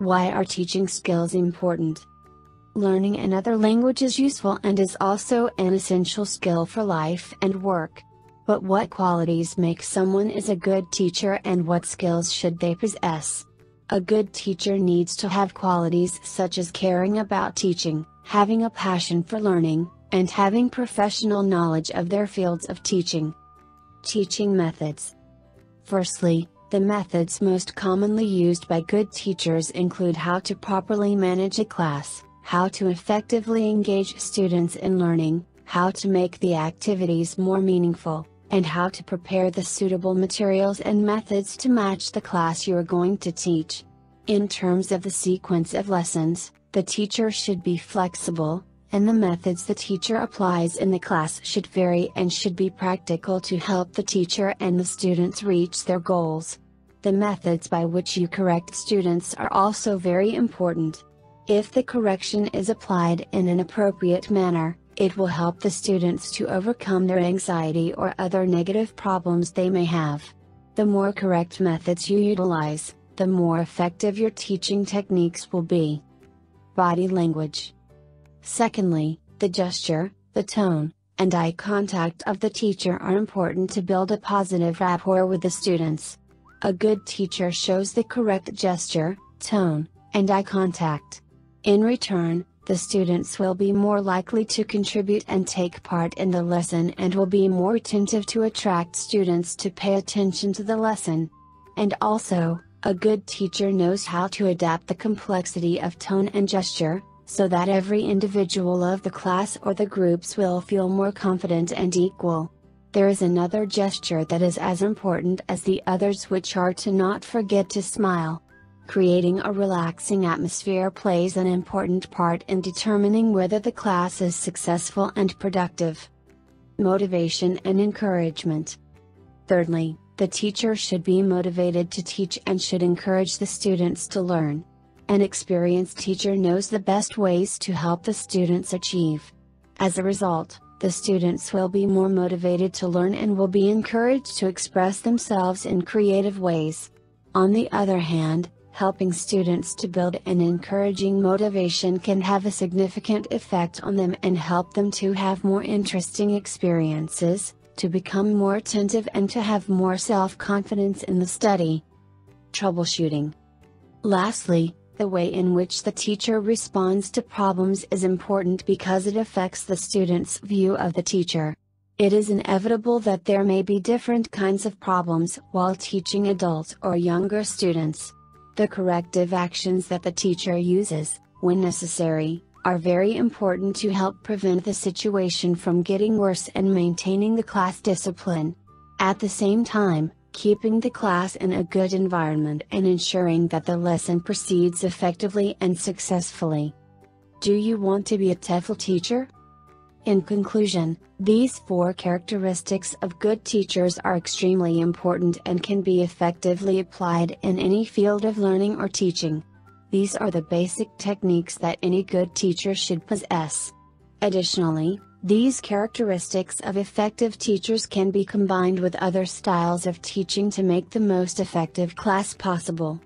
Why are teaching skills important? Learning another language is useful and is also an essential skill for life and work. But what qualities make someone is a good teacher and what skills should they possess? A good teacher needs to have qualities such as caring about teaching, having a passion for learning, and having professional knowledge of their fields of teaching. Teaching methods. Firstly, the methods most commonly used by good teachers include how to properly manage a class, how to effectively engage students in learning, how to make the activities more meaningful, and how to prepare the suitable materials and methods to match the class you are going to teach. In terms of the sequence of lessons, the teacher should be flexible, and the methods the teacher applies in the class should vary and should be practical to help the teacher and the students reach their goals. The methods by which you correct students are also very important. If the correction is applied in an appropriate manner, it will help the students to overcome their anxiety or other negative problems they may have. The more correct methods you utilize, the more effective your teaching techniques will be. Body language. Secondly, the gesture, the tone, and eye contact of the teacher are important to build a positive rapport with the students. A good teacher shows the correct gesture, tone, and eye contact. In return, the students will be more likely to contribute and take part in the lesson and will be more attentive to attract students to pay attention to the lesson. And also, a good teacher knows how to adapt the complexity of tone and gesture, so that every individual of the class or the groups will feel more confident and equal. There is another gesture that is as important as the others, which are to not forget to smile. Creating a relaxing atmosphere plays an important part in determining whether the class is successful and productive. Motivation and encouragement. Thirdly, the teacher should be motivated to teach and should encourage the students to learn. An experienced teacher knows the best ways to help the students achieve. As a result, the students will be more motivated to learn and will be encouraged to express themselves in creative ways. On the other hand, helping students to build an encouraging motivation can have a significant effect on them and help them to have more interesting experiences, to become more attentive and to have more self confidence in the study. Troubleshooting. Lastly, the way in which the teacher responds to problems is important because it affects the student's view of the teacher. It is inevitable that there may be different kinds of problems while teaching adults or younger students. The corrective actions that the teacher uses, when necessary, are very important to help prevent the situation from getting worse and maintaining the class discipline. At the same time, keeping the class in a good environment and ensuring that the lesson proceeds effectively and successfully. Do you want to be a TEFL teacher? In conclusion, these four characteristics of good teachers are extremely important and can be effectively applied in any field of learning or teaching. These are the basic techniques that any good teacher should possess. Additionally, these characteristics of effective teachers can be combined with other styles of teaching to make the most effective class possible.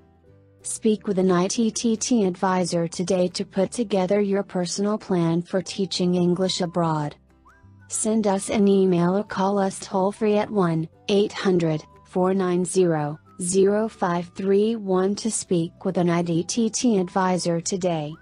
Speak with an ITTT advisor today to put together your personal plan for teaching English abroad. Send us an email or call us toll free at 1 800 490 0531 to speak with an ITTT advisor today.